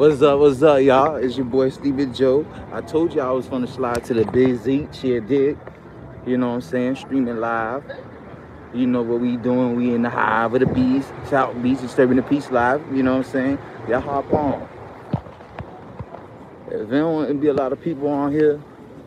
What's up, what's up, y'all? It's your boy Steven Jo. I told you I was gonna slide to the Big Z, share dig. You know what I'm saying? Streaming live. You know what we doing? We in the hive of the bees, South Beach, disturbing the peace live. You know what I'm saying? Y'all hop on. If there don't be a lot of people on here,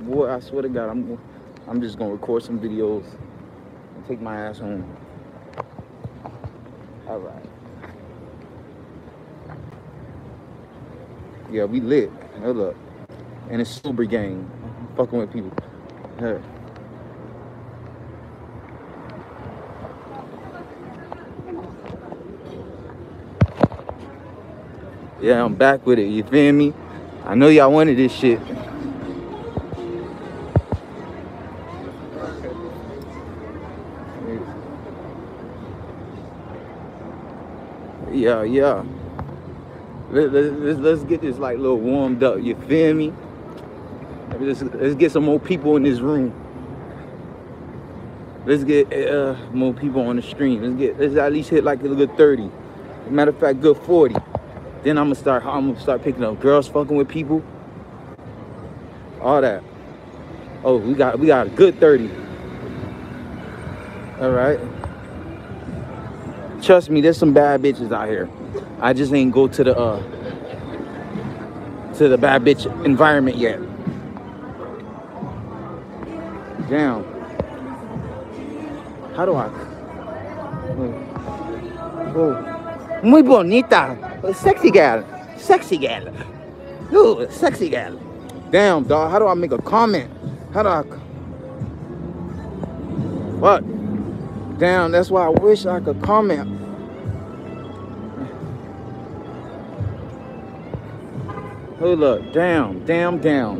boy, I swear to God, I'm I'm just gonna record some videos and take my ass home. All right. Yeah, we lit. Hold. And it's super gang. Fucking with people. Yeah, I'm back with it. You feel me? I know y'all wanted this shit. Yeah, yeah. Let, let, let's, let's get this like little warmed up. You feel me? Let's, let's get some more people in this room. Let's get uh, more people on the stream. Let's get let's at least hit like a good 30. Matter of fact, good 40. Then I'm gonna start I'm gonna start picking up girls fucking with people. All that. Oh, we got we got a good 30. All right. Trust me, there's some bad bitches out here. I just ain't go to the uh to the bad bitch environment yet. Damn. How do I? Oh. Muy bonita. Sexy gal. Sexy gal. Ooh, sexy gal. Damn, dog. How do I make a comment? How do I? What? Damn, that's why I wish I could comment. Hold up. Damn, damn, damn.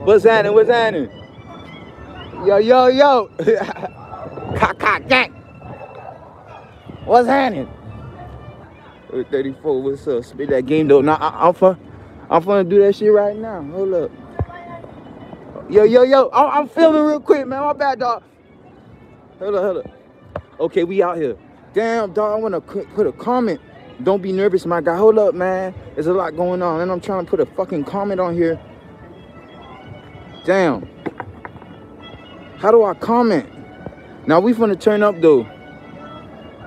What's happening? What's happening? Yo, yo, yo. cock, cock, gang. What's happening? 34, what's up? Spit that game though. Now I, am fun. I'm gonna do that shit right now. Hold up. Yo, yo, yo. I'm, I'm filming real quick, man. My bad, dog. Hold up, hold up. Okay, we out here. Damn, dog. I wanna put a comment. Don't be nervous, my guy. Hold up, man. There's a lot going on, and I'm trying to put a fucking comment on here. Damn. How do I comment? Now we finna turn up though.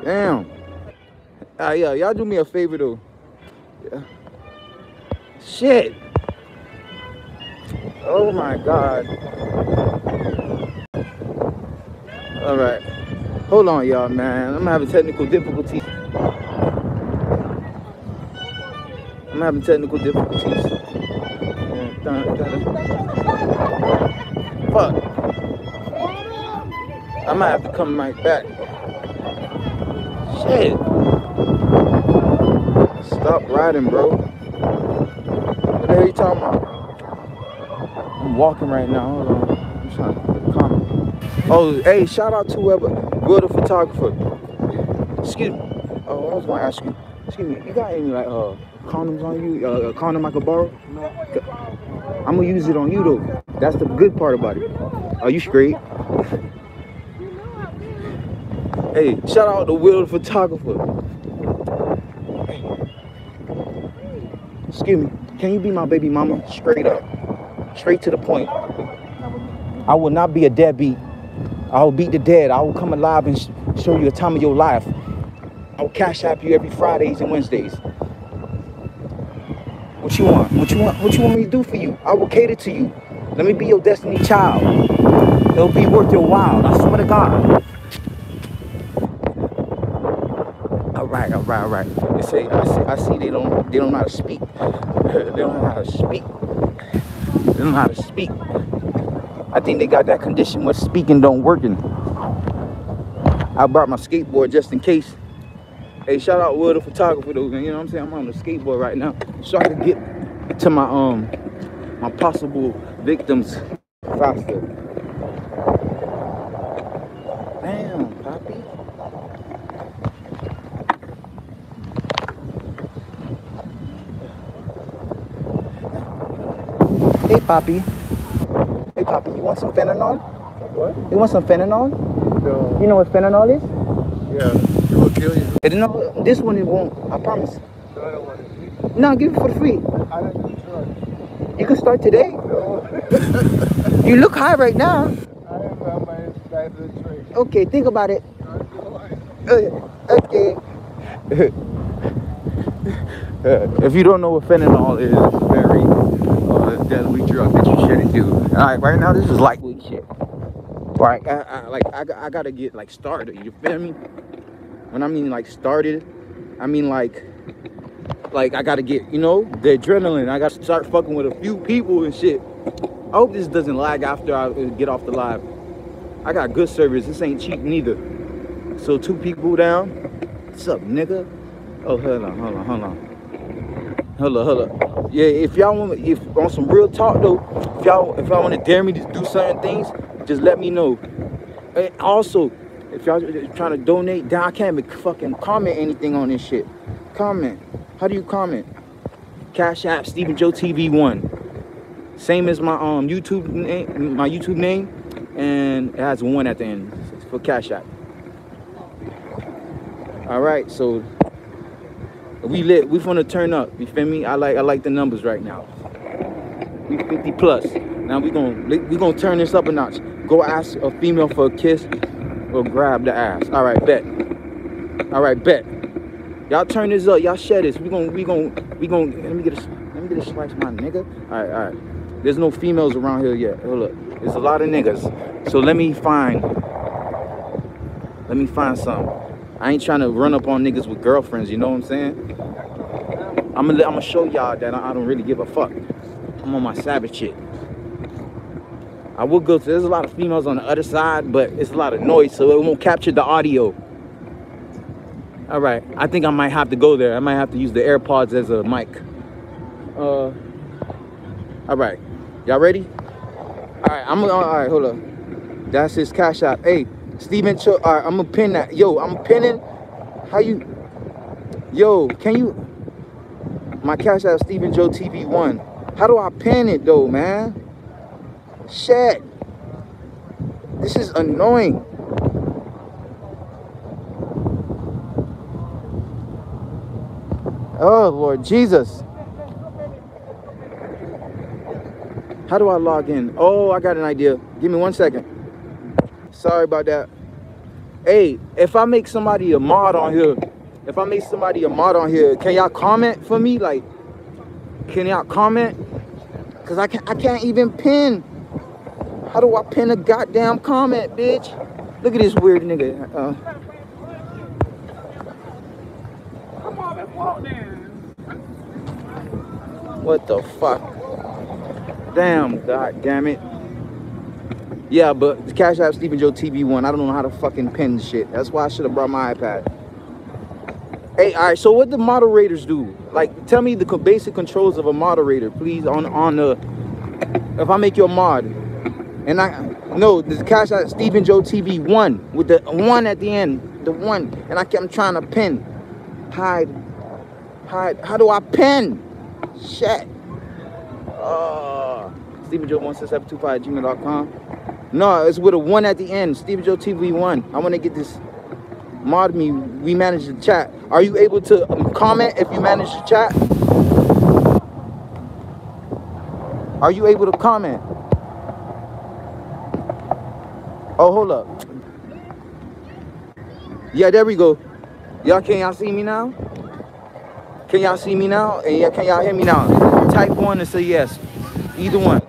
Damn. Ah, yeah, y'all do me a favor though. Yeah. Shit. Oh my God. All right. Hold on, y'all, man. I'm having technical difficulties. I'm having technical difficulties. Fuck. I might have to come right back. Shit. Stop riding, bro. What hell you talking about? I'm walking right now. I'm trying to. Oh, hey, shout out to whoever, Will photographer. Excuse me. Oh, I was gonna ask you. Excuse me. You got any like uh condoms on you? Uh, a condom I could borrow? No. I'm gonna use it on you though. That's the good part about it. Are you straight? Hey, shout out to Will photographer. Excuse me. Can you be my baby mama? Straight up. Straight to the point. I will not be a deadbeat. I will beat the dead. I will come alive and sh show you a time of your life. I will cash app you every Fridays and Wednesdays. What you want? What you want? What you want me to do for you? I will cater to you. Let me be your destiny child. It'll be worth your while. I swear to God. All right, all right, all right. They say I see, I see they don't they don't know how to speak. They don't know how to speak. They don't know how to speak. I think they got that condition where speaking don't working. I brought my skateboard just in case. Hey, shout out Will the photographer though, you know what I'm saying? I'm on the skateboard right now. So I can get to my um my possible victims faster. Damn, Poppy. Hey, Poppy. Hey, Poppy, you want some fentanyl? What? You want some fentanyl? No. You know what fentanyl is? Yeah. It will kill you. You know this one it won't. I promise. No, I don't want it. No, give it for free. I don't do drugs. You can start today. No. You look high right now. I am on my side of the tree. Okay, think about it. Uh, okay. If you don't know what fentanyl is, it's very uh, deadly drug that you shouldn't do. All right, right now this is lightweight shit. Right, I, I, like I, I gotta get like started. You feel me? When I mean like started, I mean like like I gotta get you know the adrenaline. I gotta start fucking with a few people and shit. I hope this doesn't lag after I uh, get off the live. I got good service. This ain't cheap neither. So two people down. What's up, nigga? Oh, hold on, hold on, hold on. Hold on, hold on. Yeah, if y'all want, if on some real talk though, if y'all, if y'all want to dare me to do certain things, just let me know. And also, if y'all trying to donate, I can't even fucking comment anything on this shit. Comment. How do you comment? Cash App, Steven Jo TV one. Same as my um YouTube name, my YouTube name, and it has one at the end for Cash App. All right, so we lit. We finna turn up. You feel me? I like I like the numbers right now. We 50 plus. Now we gonna we gonna turn this up a notch. Go ask a female for a kiss or grab the ass. All right, bet. All right, bet. Y'all turn this up. Y'all share this. We gonna we gonna we gonna let me get a let me get a slice, my nigga. All right, all right. There's no females around here yet. Hold up. There's a lot of niggas. So let me find. Let me find some. I ain't trying to run up on niggas with girlfriends. You know what I'm saying? I'm gonna I'm gonna show y'all that I I don't really give a fuck. I'm on my savage shit. I will go to. There's a lot of females on the other side, but it's a lot of noise, so it won't capture the audio. All right, I think I might have to go there. I might have to use the AirPods as a mic. Uh, all right, y'all ready? All right, I'm all right. Hold up. That's his cash app. Hey, Steven, Cho, all right, I'm gonna pin that. Yo, I'm pinning. How you? Yo, can you? My cash out Steven Jo TV one. How do I pin it though, man? Shit. This is annoying. Oh Lord Jesus. How do I log in? Oh, I got an idea. Give me one second. Sorry about that. Hey, if I make somebody a mod on here, if I make somebody a mod on here, can y'all comment for me? Like, can y'all comment? Cause I can't I can't even pin. How do I pin a goddamn comment, bitch? Look at this weird nigga. Uh, Come on, let's walk then. what the fuck? Damn, god damn it. Yeah, but the Cash App Steven Jo TV one. I don't know how to fucking pin shit. That's why I should have brought my iPad. Hey, all right. So what the moderators do? Like, tell me the basic controls of a moderator, please. On on the if I make you a mod, and I no the Cash App Steven Jo TV one with the one at the end, the one, and I I'm trying to pin, hide, hide. How do I pin? Shit. Uh, Steven Jo one six seven two five gmail.com. No, it's with a one at the end. Steven Jo TV one. I want to get this mod me. We manage the chat. Are you able to um, comment if you manage the chat? Are you able to comment? Oh, hold up. Yeah, there we go. Y'all, can y'all see me now? Can y'all see me now? And yeah, can y'all hear me now? Type one and say yes. Either one.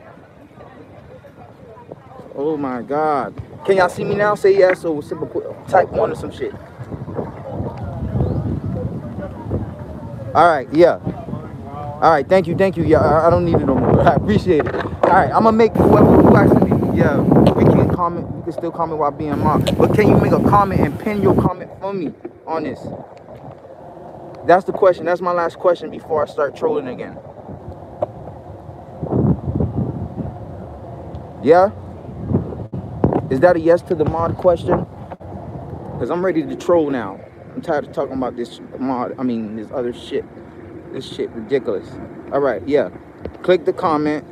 Oh my God. Can y'all see me now? Say yes or simple type one or some shit. All right, yeah. All right, thank you, thank you. Yeah, I, don't need it no more. I appreciate it. All right, I'm gonna make whoever who actually, yeah, we can comment. We can still comment while being mocked. But can you make a comment and pin your comment for me on this? That's the question. That's my last question before I start trolling again. Yeah? Is that a yes to the mod question? Because I'm ready to troll now. I'm tired of talking about this mod. I mean, this other shit. This shit ridiculous. All right, yeah. Click the comment,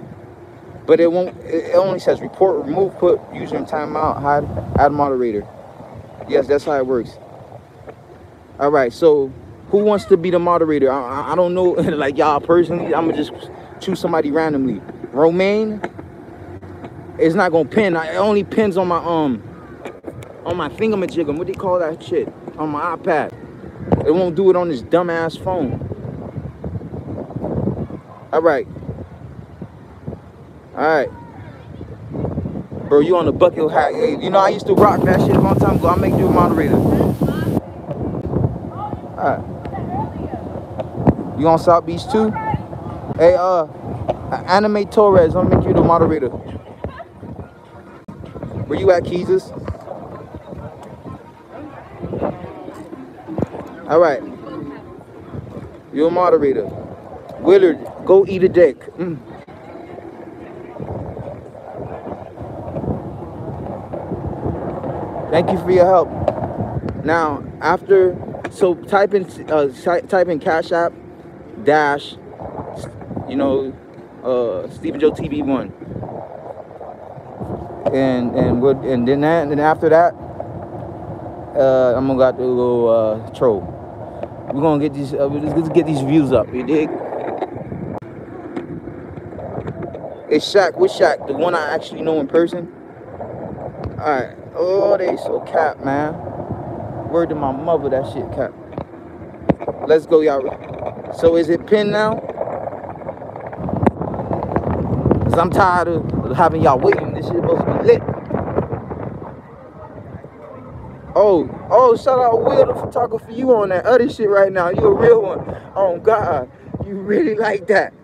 but it won't. It only says report, remove, put user in timeout, hide, add moderator. Yes, that's how it works. All right, so Who wants to be the moderator? I, I, I don't know, like y'all personally. I'm gonna just choose somebody randomly. Romaine. It's not gonna pin. It only pins on my um on my thingamajigam. What do you call that shit? On my iPad. It won't do it on this dumbass phone. All right. All right. Bro, you on the bucket hat. You know, I used to rock that shit a long time ago. I'll make you a moderator. All right. You on South Beach too? Hey, uh, Anime Torres, I'll make you the moderator. You at, Keezus? All right. You're a moderator. Willard, go eat a dick. Mm. Thank you for your help. Now, after, so type in, uh, type in Cash App dash, you know, uh, Steven Jo TV one, and and would and then that, and after that, uh, I'm gonna got to go uh, troll. We're gonna get these, uh, let's get these views up. You dig? It's Shaq. Which Shaq? The one I actually know in person. All right. Oh, they so cap, man. Word to my mother, that shit cap. Let's go, y'all. So is it pinned now? Cause I'm tired of having y'all waiting. This shit supposed to be lit. Oh, oh, shout out Will the photographer. You on that other shit right now. You a real one. Oh God. You really like that.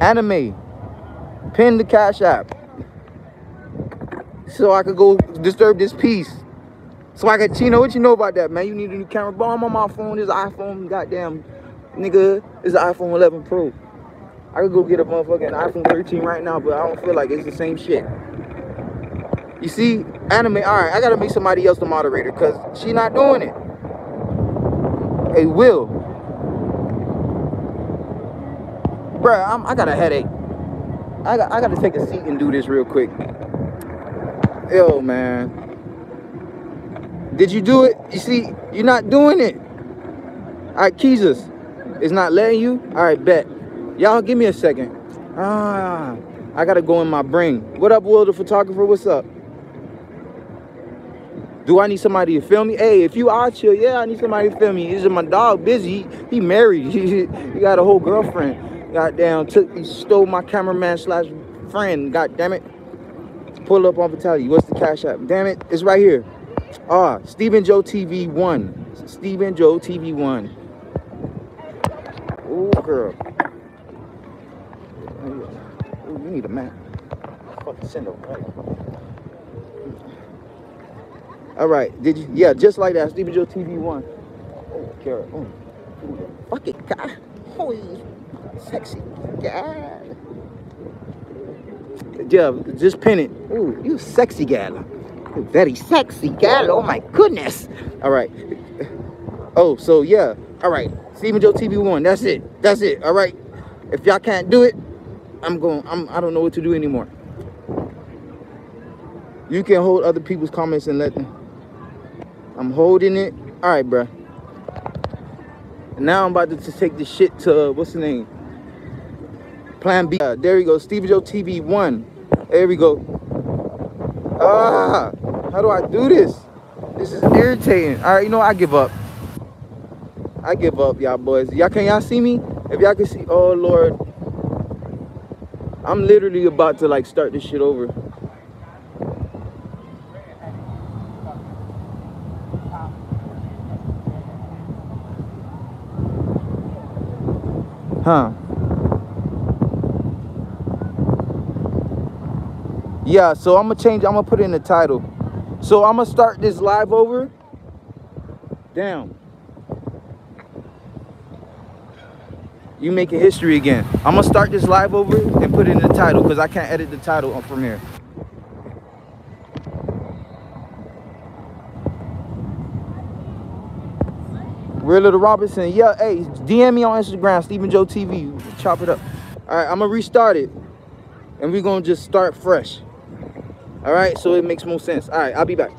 Anime. Pin the cash app so I could go disturb this peace. So I could, Chino, what you know about that, man? You need a new camera. Bomb on my phone. This iPhone, goddamn, nigga, this iPhone 11 Pro. I could go get a motherfucking iPhone 13 right now, but I don't feel like it's the same shit. You see, anime, all right, I gotta make somebody else the moderator because she not doing it. Hey, Will. Bruh, I'm, I got a headache. I got, I got to take a seat and do this real quick. Yo, man. Did you do it? You see, you're not doing it. All right, Keezus is not letting you. All right, bet. Y'all give me a second. Ah, I gotta go in my brain. What up, Will, the photographer? What's up? Do I need somebody to film me? Hey, if you are chill, yeah, I need somebody to film me. This is my dog busy? He married. He, he got a whole girlfriend. Goddamn, took he stole my cameraman slash friend. God damn it. Pull up on Vitality. What's the cash app? Damn it, it's right here. Ah, Steven Jo TV one. Steven Jo TV one. Oh girl. Need a map. Fucking send. All right, did you? Yeah, just like that. Steven Jo TV one. Oh, Kara. Oh. Fuck it, God. Holy sexy God. Yeah, just pin it. Ooh, you sexy gal. Very sexy gal. Oh my goodness. All right. Oh, so yeah. All right. Steven Jo TV one. That's it. That's it. All right. If y'all can't do it, I'm going. I'm. I don't know what to do anymore. You can hold other people's comments and let them. I'm holding it. All right, bruh. Now I'm about to take this shit to what's the name? Plan B. Uh, there we go. Stevie Joe TV one. There we go. Ah, how do I do this? This is irritating. All right, you know I give up. I give up, y'all boys. Y'all can y'all see me? If y'all can see, oh Lord, I'm literally about to like start this shit over. Huh. Yeah, so I'm gonna change, I'm gonna put in the title. So I'm gonna start this live over. Damn. You making history again. I'm gonna start this live over and put it in the title because I can't edit the title on Premiere. Real Little Robinson. Yeah, hey, DM me on Instagram, Steven Jo TV. Chop it up. All right, I'm gonna restart it. And we're gonna just start fresh. All right, so it makes more sense. All right, I'll be back.